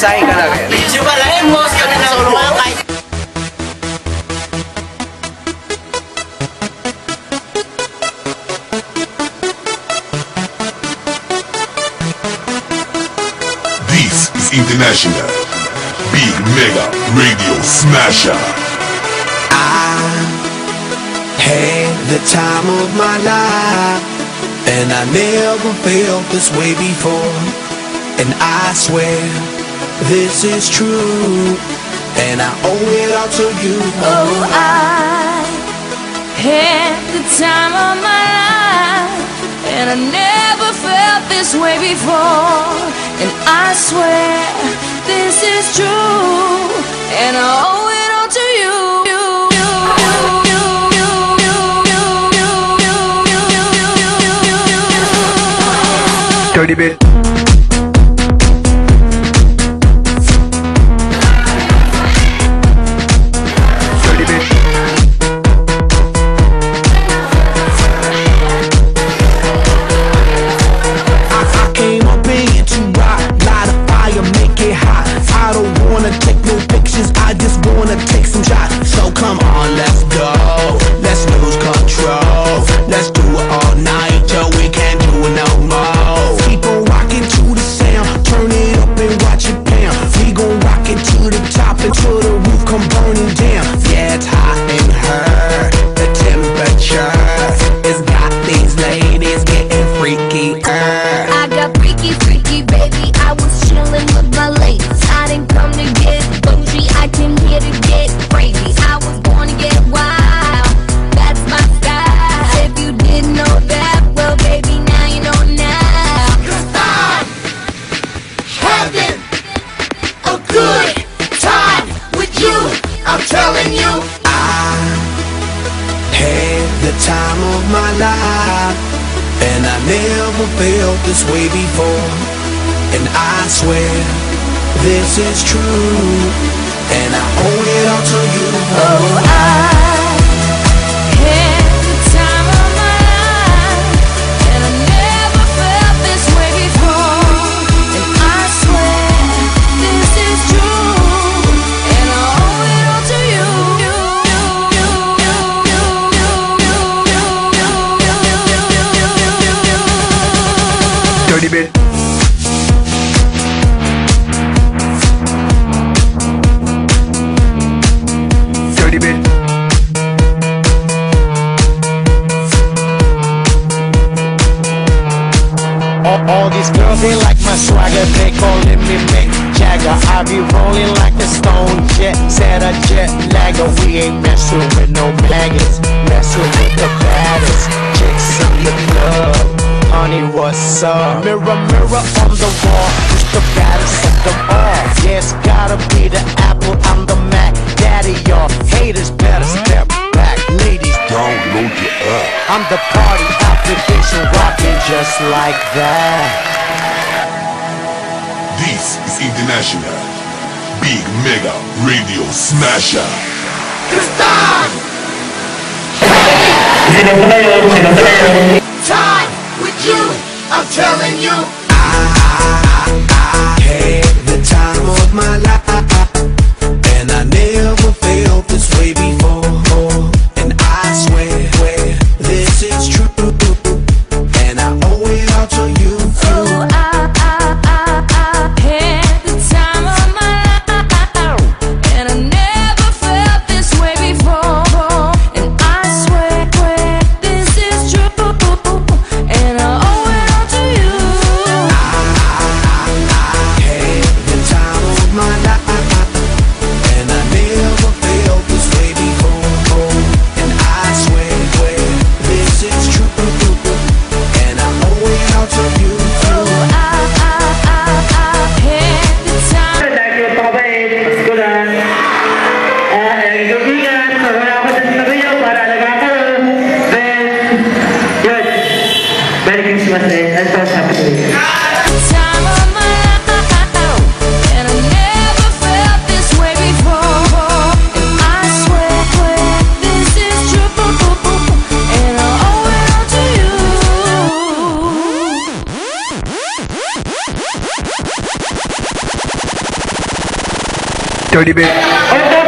Mensahe ka lang. Coba lah emos kami na ulungan kay This is International Big Mega Radio Smasher. I had the time of my life And I never felt this way before And I swear this is true And I owe it all to you Oh, I had the time of my life, and I never felt this way before. And I swear this is true, and I owe it all to you. Dirty bit. Of my life. And I never felt this way before. And I swear this is true. And I Dirty bit. All, these girls, they like my swagger, they calling me Mick Jagger. I be rolling like a stone jet, set a jet lagger. We ain't messing with no maggots, messing with the baddest what's up? Mirror, mirror on the wall, who's the baddest of them all? Yeah, it's gotta be the Apple, I'm the Mac. Daddy, y'all haters better step back. Ladies, Download your app. I'm the party application rocking just like that. This is International Big Mega Radio Smasher. Time with you. I'm telling you. I had the time of my life Dirty bit.